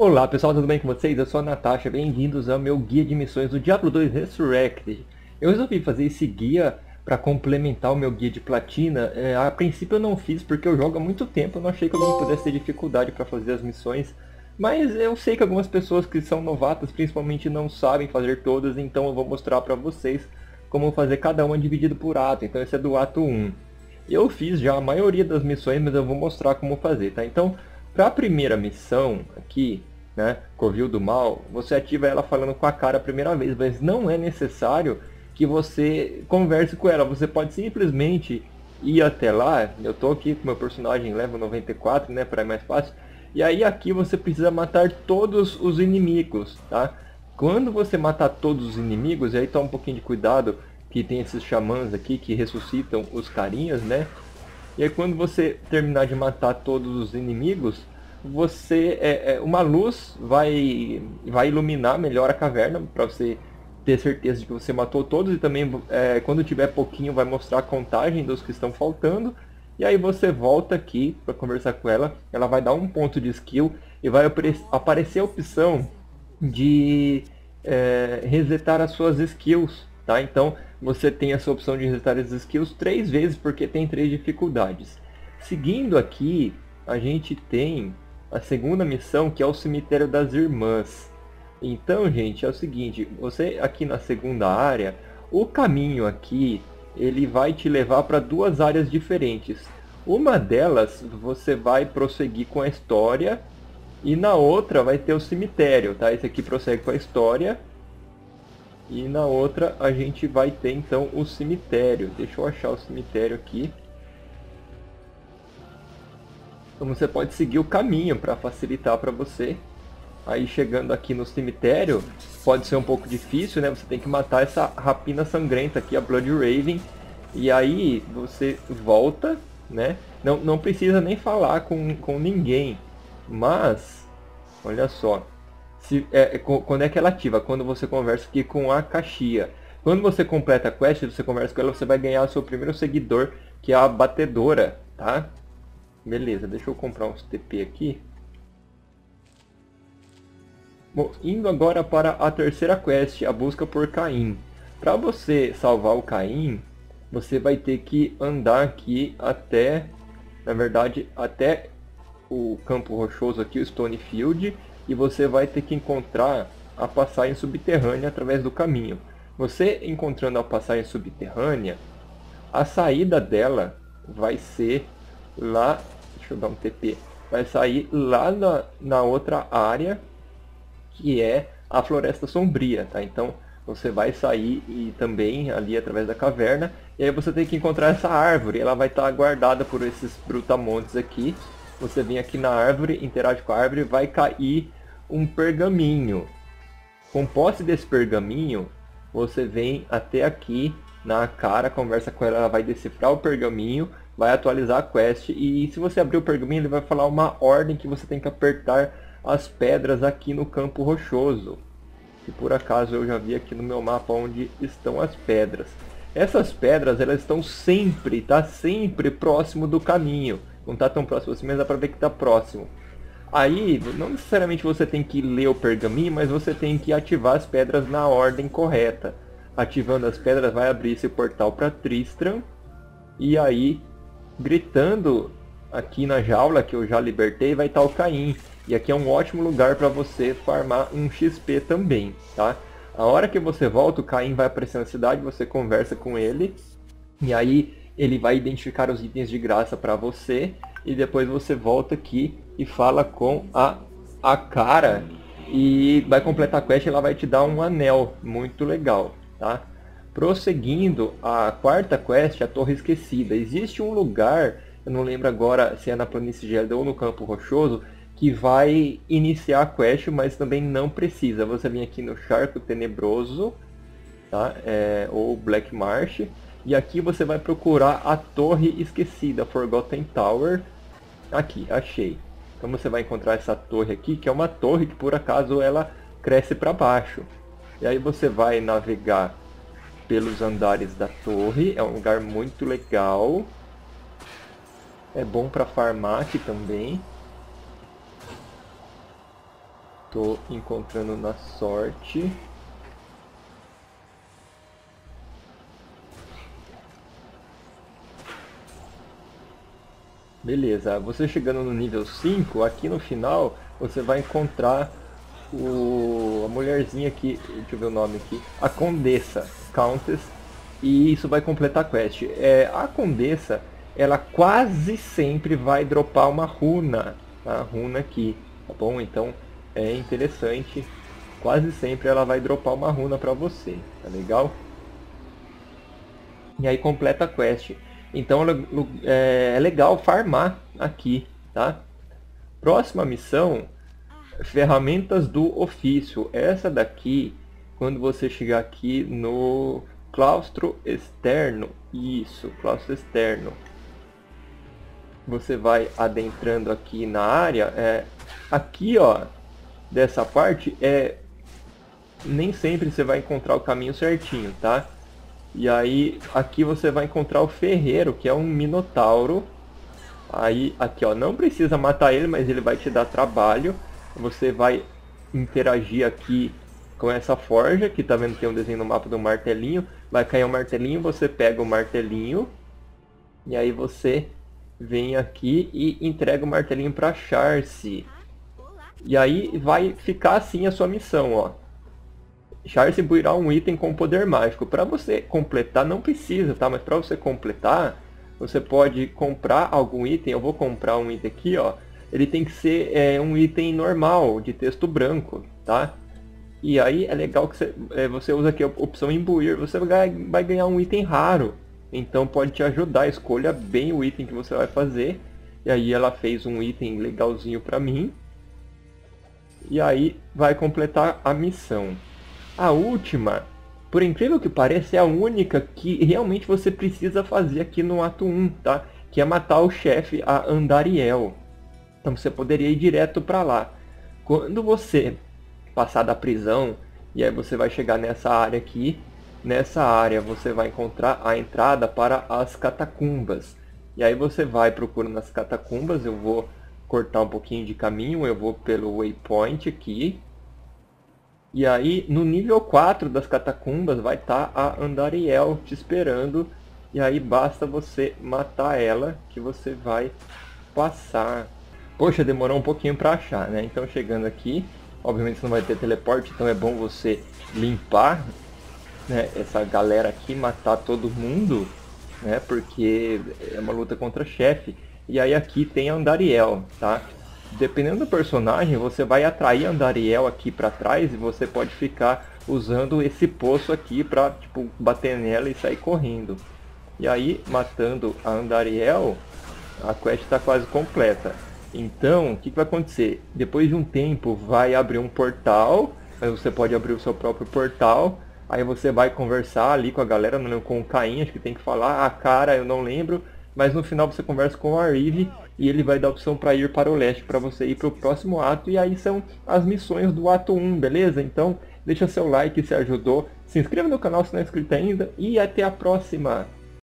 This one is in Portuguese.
Olá pessoal, tudo bem com vocês? Eu sou a Natasha, bem-vindos ao meu guia de missões do Diablo 2 Resurrected. Eu resolvi fazer esse guia para complementar o meu guia de platina. É, a princípio eu não fiz porque eu jogo há muito tempo, eu não achei que alguém pudesse ter dificuldade para fazer as missões. Mas eu sei que algumas pessoas que são novatas principalmente não sabem fazer todas, então eu vou mostrar para vocês como fazer cada uma dividido por ato. Então esse é do ato 1. Eu fiz já a maioria das missões, mas eu vou mostrar como fazer, tá? Então, para a primeira missão aqui, né, Covil do Mal, você ativa ela falando com a cara a primeira vez, mas não é necessário que você converse com ela. Você pode simplesmente ir até lá. Eu tô aqui com meu personagem level 94, né, para mais fácil. E aí aqui você precisa matar todos os inimigos, tá? Quando você matar todos os inimigos, e aí toma um pouquinho de cuidado que tem esses xamãs aqui que ressuscitam os carinhas, né? E aí quando você terminar de matar todos os inimigos, você é, é, uma luz vai vai iluminar melhor a caverna para você ter certeza de que você matou todos e também é, quando tiver pouquinho vai mostrar a contagem dos que estão faltando. E aí você volta aqui para conversar com ela ela vai dar um ponto de skill e vai aparecer a opção de é, resetar as suas skills tá? Então você tem essa opção de resetar as skills três vezes porque tem três dificuldades. Seguindo aqui a gente tem a segunda missão, que é o Cemitério das Irmãs. Então, gente, é o seguinte, você aqui na segunda área, o caminho aqui, ele vai te levar para duas áreas diferentes. Uma delas, você vai prosseguir com a história, e na outra vai ter o cemitério, tá? Esse aqui prossegue com a história, e na outra a gente vai ter então o cemitério. Deixa eu achar o cemitério aqui. Então você pode seguir o caminho para facilitar para você. Aí chegando aqui no cemitério, pode ser um pouco difícil, né? Você tem que matar essa rapina sangrenta aqui, a Blood Raven. E aí você volta, né? Não, não precisa nem falar com, com ninguém. Mas, olha só. Se, é, é quando é que ela ativa? Quando você conversa aqui com a Caxia. Quando você completa a quest, você conversa com ela, você vai ganhar o seu primeiro seguidor, que é a batedora, tá? Beleza, deixa eu comprar uns TP aqui. Bom, indo agora para a terceira quest, a busca por Caim. Para você salvar o Caim, você vai ter que andar aqui até, na verdade, até o campo rochoso aqui, o Stonefield, e você vai ter que encontrar a passagem subterrânea através do caminho. Você encontrando a passagem subterrânea, a saída dela vai ser lá deixa eu dar um TP, vai sair lá na, na outra área, que é a Floresta Sombria, tá? Então, você vai sair e também ali através da caverna, e aí você tem que encontrar essa árvore, ela vai estar guardada por esses brutamontes aqui. Você vem aqui na árvore, interage com a árvore, vai cair um pergaminho. Com posse desse pergaminho, você vem até aqui na cara, conversa com ela, ela vai decifrar o pergaminho, vai atualizar a quest e se você abrir o pergaminho ele vai falar uma ordem que você tem que apertar as pedras aqui no campo rochoso. Que por acaso eu já vi aqui no meu mapa onde estão as pedras. Essas pedras elas estão sempre, tá sempre próximo do caminho. Não tá tão próximo assim, mas dá pra ver que tá próximo. Aí, não necessariamente você tem que ler o pergaminho, mas você tem que ativar as pedras na ordem correta. Ativando as pedras vai abrir esse portal para Tristram. E aí gritando aqui na jaula que eu já libertei vai estar o Caim. E aqui é um ótimo lugar para você farmar um XP também, tá? A hora que você volta, o Caim vai aparecer na cidade, você conversa com ele. E aí ele vai identificar os itens de graça para você. E depois você volta aqui e fala com a, a cara. E vai completar a quest e ela vai te dar um anel. Muito legal, tá? Prosseguindo, a quarta quest, a Torre Esquecida. Existe um lugar, eu não lembro agora se é na planície gelada ou no Campo Rochoso, que vai iniciar a quest, mas também não precisa. Você vem aqui no Charco Tenebroso, tá? É, ou Black Marsh, e aqui você vai procurar a Torre Esquecida, Forgotten Tower. Aqui, achei. Então você vai encontrar essa torre aqui, que é uma torre que por acaso ela cresce para baixo. E aí você vai navegar pelos andares da torre. É um lugar muito legal. É bom para farmar aqui também. Tô encontrando na sorte. Beleza, você chegando no nível 5, aqui no final você vai encontrar o, a mulherzinha aqui, deixa eu ver o nome aqui, a Condessa, Countess, e isso vai completar a quest. É, a Condessa, ela quase sempre vai dropar uma runa, tá? runa aqui, tá bom? Então é interessante, quase sempre ela vai dropar uma runa pra você, tá legal? E aí completa a quest. Então é, é legal farmar aqui, tá? Próxima missão, ferramentas do ofício. Essa daqui, quando você chegar aqui no claustro externo, isso, claustro externo, você vai adentrando aqui na área, é, aqui ó, dessa parte, é nem sempre você vai encontrar o caminho certinho, tá? E aí aqui você vai encontrar o ferreiro, que é um minotauro. Aí aqui ó, não precisa matar ele, mas ele vai te dar trabalho. Você vai interagir aqui com essa forja, que tá vendo tem um desenho no mapa do martelinho. Vai cair um martelinho, você pega o martelinho. E aí você vem aqui e entrega o martelinho para Charce. E aí vai ficar assim a sua missão, ó. Charles imbuirá um item com poder mágico. Para você completar, não precisa, tá? Mas para você completar, você pode comprar algum item. Eu vou comprar um item aqui, ó. Ele tem que ser é, um item normal, de texto branco, tá? E aí é legal que você, é, você usa aqui a opção imbuir. Você vai, vai ganhar um item raro. Então pode te ajudar. Escolha bem o item que você vai fazer. E aí ela fez um item legalzinho para mim. E aí vai completar a missão. A última, por incrível que pareça, é a única que realmente você precisa fazer aqui no ato 1, tá? Que é matar o chefe, a Andariel. Então você poderia ir direto para lá. Quando você passar da prisão, e aí você vai chegar nessa área aqui, nessa área você vai encontrar a entrada para as catacumbas. E aí você vai procurando as catacumbas, eu vou cortar um pouquinho de caminho, eu vou pelo waypoint aqui, e aí, no nível 4 das catacumbas, vai estar tá a Andariel te esperando. E aí basta você matar ela, que você vai passar. Poxa, demorou um pouquinho para achar, né? Então chegando aqui, obviamente você não vai ter teleporte, então é bom você limpar né, essa galera aqui, matar todo mundo, né? Porque é uma luta contra chefe. E aí aqui tem Andariel, tá? dependendo do personagem, você vai atrair Andariel aqui para trás e você pode ficar usando esse poço aqui para tipo, bater nela e sair correndo. E aí, matando a Andariel, a quest está quase completa. Então, o que, que, vai acontecer? Depois de um tempo, vai abrir um portal, mas você pode abrir o seu próprio portal. Aí você vai conversar ali com a galera, não lembro, com o Caim, acho que tem que falar, a cara, eu não lembro. Mas no final você conversa com o Arrive e ele vai dar a opção para ir para o leste, para você ir para o próximo ato. E aí são as missões do ato 1, beleza? Então deixa seu like se ajudou, se inscreva no canal se não é inscrito ainda e até a próxima!